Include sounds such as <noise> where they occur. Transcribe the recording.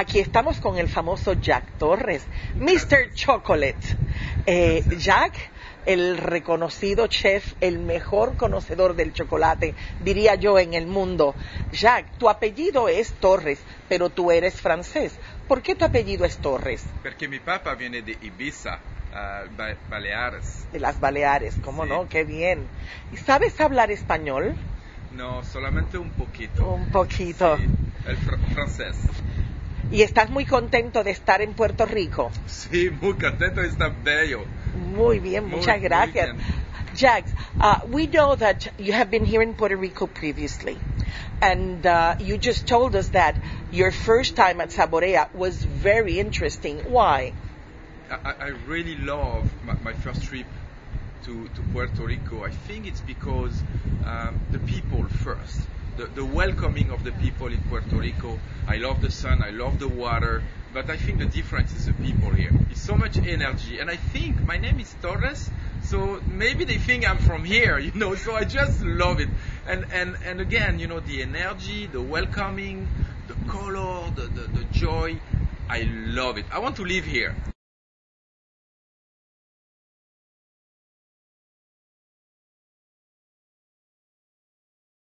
Aquí estamos con el famoso Jack Torres, Mr. Chocolate. Eh, Jack, el reconocido chef, el mejor conocedor del chocolate, diría yo, en el mundo. Jack, tu apellido es Torres, pero tú eres francés. ¿Por qué tu apellido es Torres? Perché mi papà viene di Ibiza, uh, Ba- Baleares. De las Baleares, ¿cómo Sí. no? Qué bien. ¿Y sabes hablar español? No, solamente un poquito. Un poquito. Sí, el fr- francés. ¿Y estás muy contento de estar en Puerto Rico? Sí, muy contento de estar bello. Muy bien, Muy- muchas muy gracias. bien. Jax, uh, we know that you have been here in Puerto Rico previously, and uh, you just told us that your first time at Saborea was very interesting. Why? I, I- I really love my, my first trip to, to Puerto Rico. I think it's because um, the people first, the, the welcoming of the people in Puerto Rico. I love the sun, I love the water, but I think the difference is the people here. It's so much energy, and I think my name is Torres. So maybe they think I'm from here, <laughs> you know. So I just love it, and and and again, you know, the energy, the welcoming, the color, the the, the joy. I love it. I want to live here.